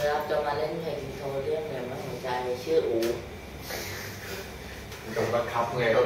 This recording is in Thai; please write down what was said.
จะรับจะมาเล่นเพลงโทรเรียกเลยนมาหัวใจชื่ออูจงบังคับไงก็